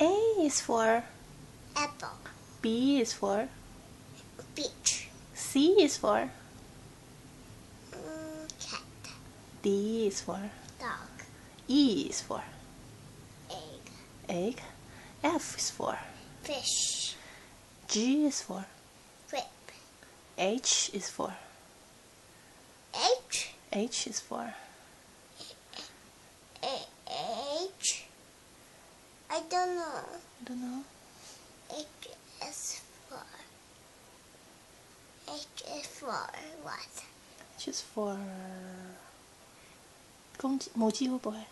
，A is for apple, B is for beach, C is for mm, cat, D is for dog, E is for egg, egg. F is for fish, G is for whip, H is for H, H is for H is for H is for what? H is for 公鸡母鸡会不会？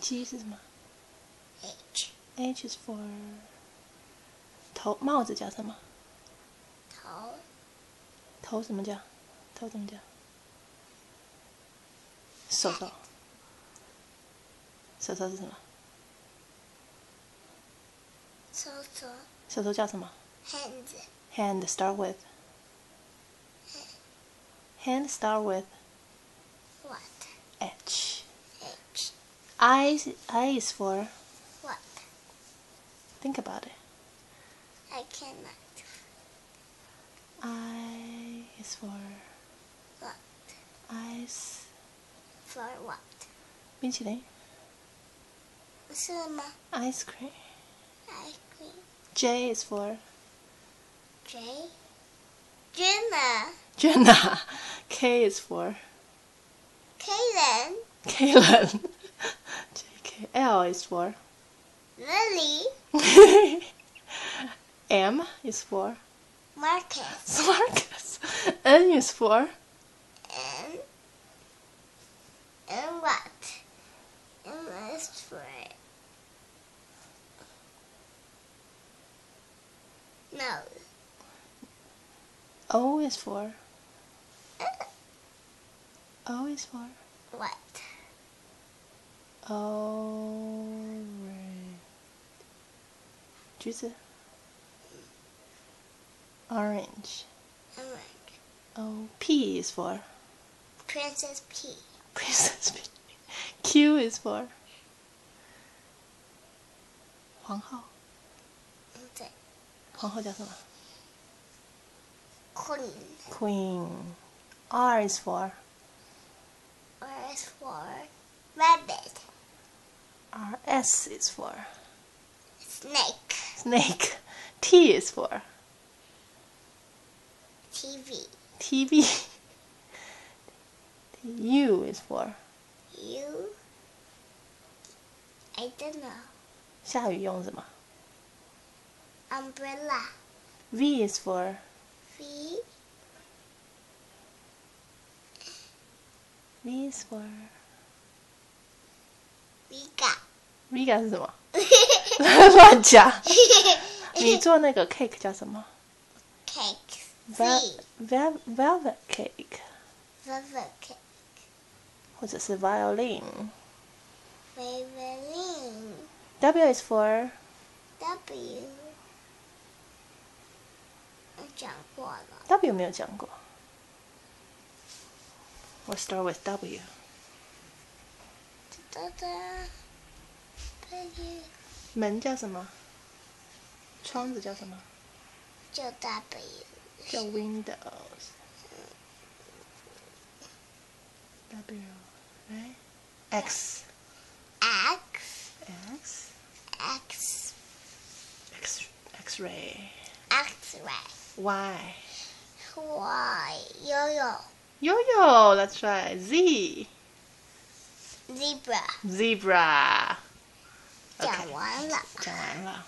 鸡是什么？H H is for 头帽子叫什么？头头什么叫？头怎么叫？手手手手是什么？手手手手叫什么 hands Hand start with. Hand start with what? H. H I I is for. what? Think about it. I cannot. I is for What? ice. For what? 冰淇淋是吗 ice cream. ice cream. J is for J. Jenna. Jenna. K is for Kaden. Kaylin. J K L is for Lily. M is for Marcus. Marcus. N is for And. And what? And is for. No. O is for. o is for. What? O. Choose. Orange. Orange. O. P is for. Princess P. Princess P. Q is for. 皇后。皇后叫什么 Queen. Queen R is for R is for rabbit. R S is for Snake. snake T is for TV. TV U is for You. I don't know. 下雨用什么 Umbrella. V is for V. V is for Vega. Vega 是什么？乱讲。你做那个 cake 叫什么 Cake. Vel V. vel velvet cake， Velvet cake. 或者是 violin。 Violin. W is for W. 我讲过了。 W 没有讲过。我 start with W。哒哒。W 门叫什么？窗子叫什么？就 W。叫 windows。W，right? X X. X X. X X-ray X-ray. Y Y. Yo-yo. Yo-yo, that's right. Z Zebra. Zebra. 讲完了。讲完了。